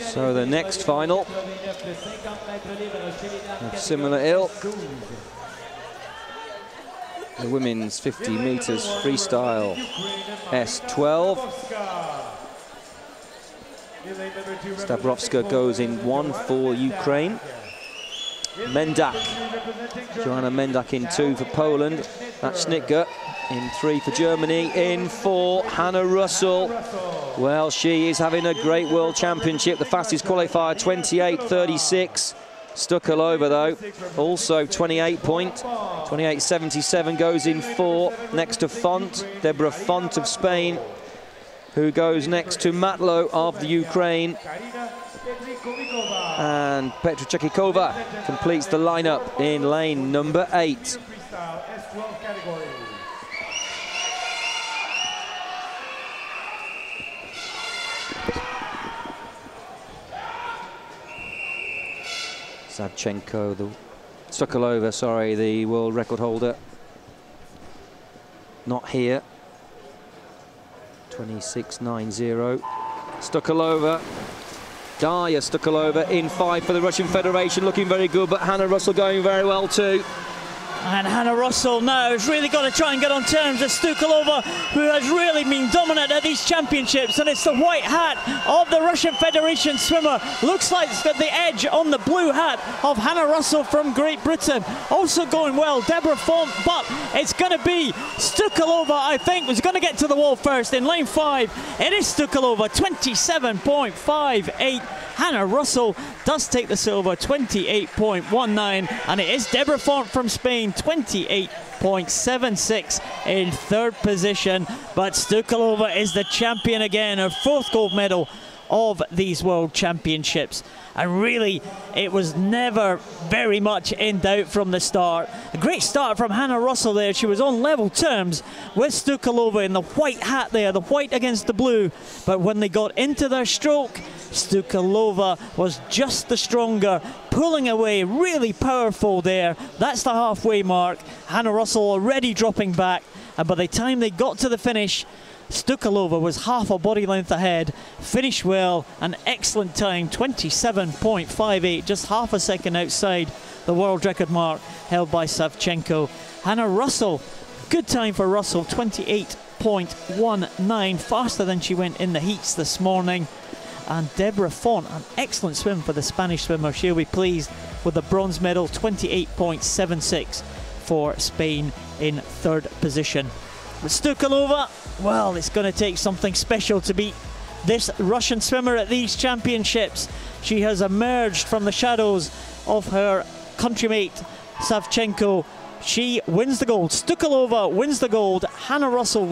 So the next final of similar ilk. The women's 50 meters freestyle S12. Stabrovska goes in one for Ukraine. Mendak, Joanna Mendak in two for Poland. That's Schnittger in three for Germany. In four, Hannah Russell. Well, she is having a great World Championship. The fastest qualifier, 28.36. Stukalova, though, also 28 point. 28.77 goes in four. Next to Font, Deborah Font of Spain, who goes next to Matlo of the Ukraine. And Petrikovicova completes the lineup in lane number eight. Savchenko, the Sokolova, sorry, the world record holder. Not here. 26.90. Stukalova. Darya Stukalova in five for the Russian Federation, looking very good, but Hannah Russell going very well too. And Hannah Russell now has really got to try and get on terms with Stukalova, who has really been dominant at these championships. And it's the white hat of the Russian Federation swimmer. Looks like it's got the edge on the blue hat of Hannah Russell from Great Britain. Also going well, Deborah Font, but it's going to be Stukalova, I think, was going to get to the wall first in lane five. It is Stukalova, 27.58. Hannah Russell does take the silver, 28.19, and it is Deborah Font from Spain, 28.76 in third position. But Stukalova is the champion again, her fourth gold medal of these World Championships. And really, it was never very much in doubt from the start. A great start from Hannah Russell there. She was on level terms with Stukalova in the white hat there, the white against the blue. But when they got into their stroke, Stukalova was just the stronger, pulling away, really powerful there. That's the halfway mark. Hannah Russell already dropping back. And by the time they got to the finish, Stukalova was half a body length ahead, finished well, an excellent time, 27.58, just half a second outside the world record mark held by Savchenko. Hannah Russell, good time for Russell, 28.19, faster than she went in the heats this morning. And Deborah Font, an excellent swim for the Spanish swimmer. She'll be pleased with the bronze medal, 28.76 for Spain in third position. Stukalova, well, it's going to take something special to beat this Russian swimmer at these championships. She has emerged from the shadows of her countrymate Savchenko. She wins the gold. Stukalova wins the gold. Hannah Russell wins.